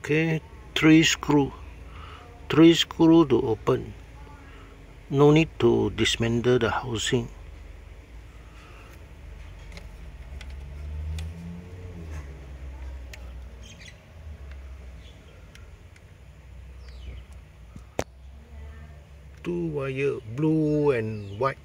okay three screw. Three screw to open. No need to dismantle the housing. Two wire blue and white.